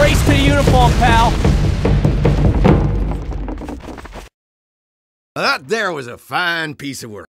Race to the uniform, pal. That there was a fine piece of work.